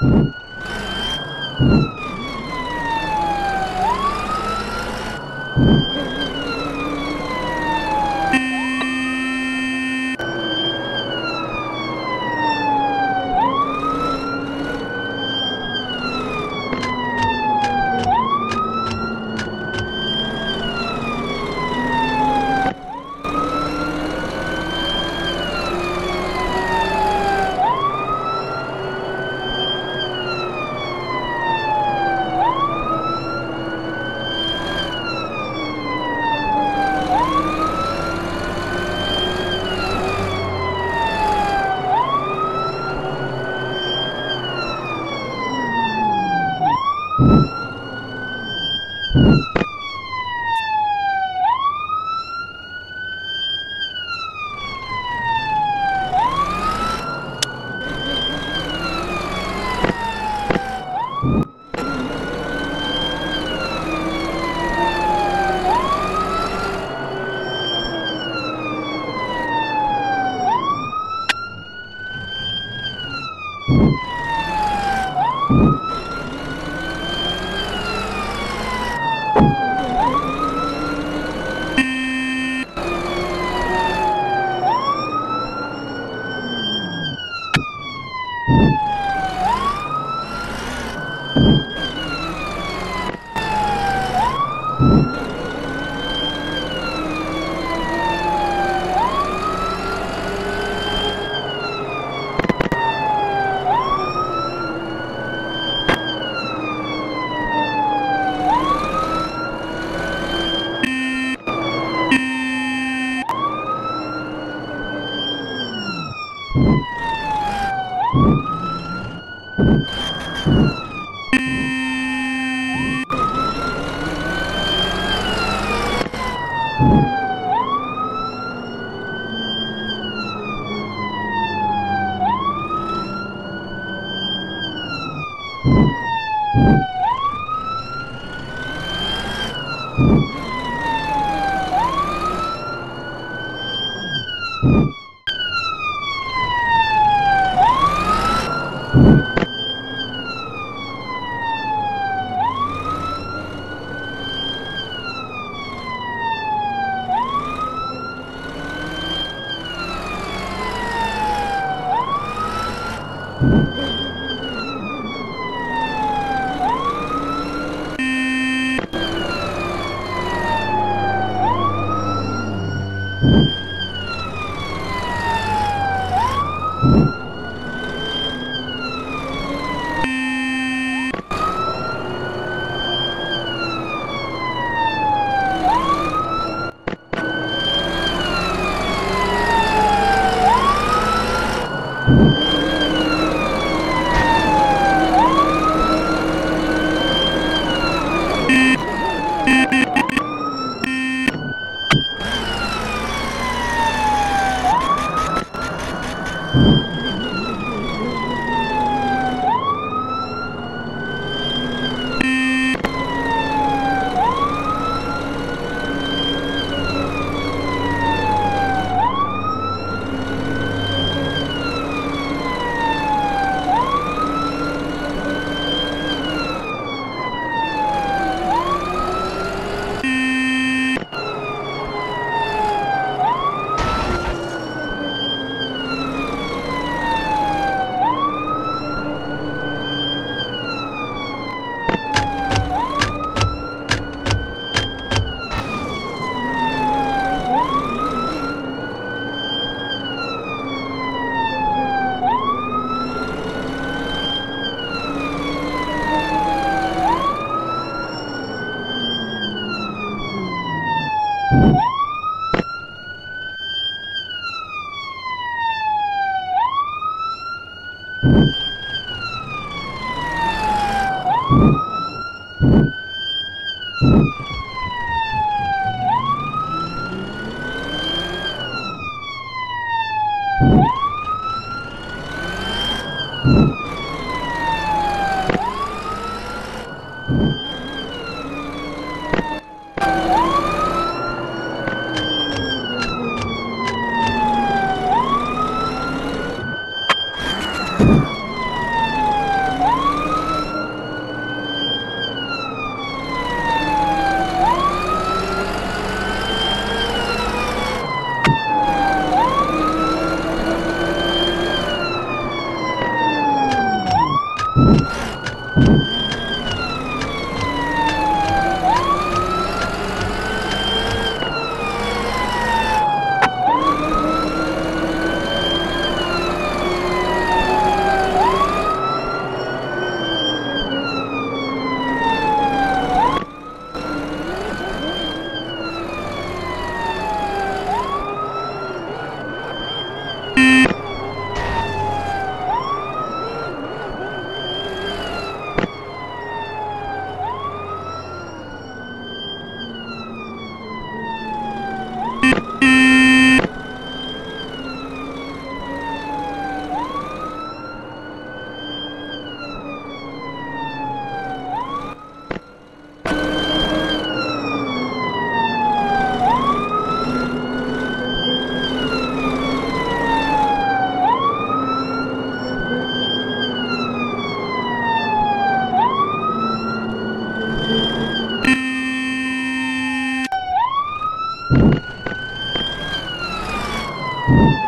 you you. you you you. you.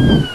You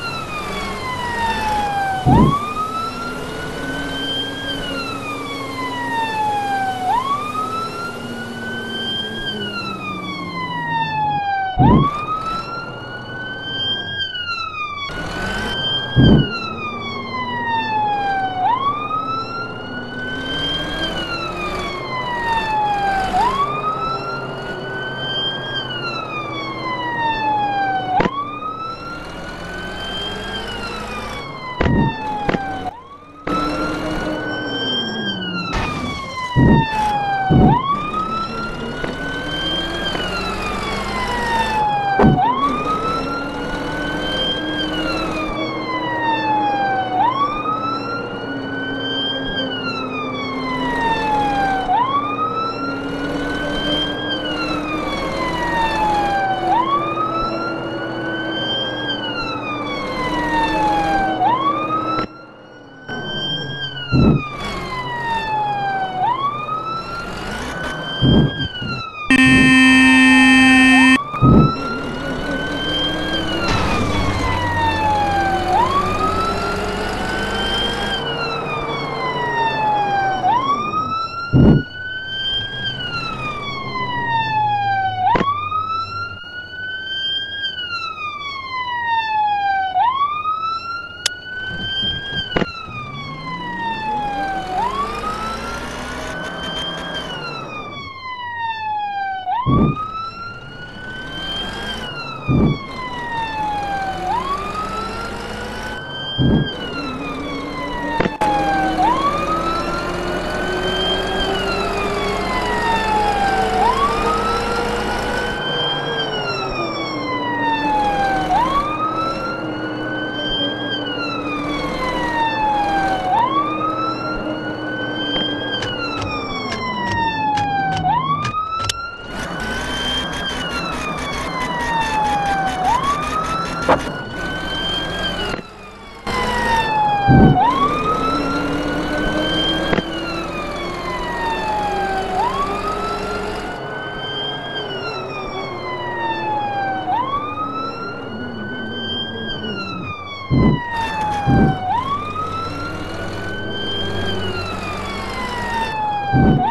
Oh. you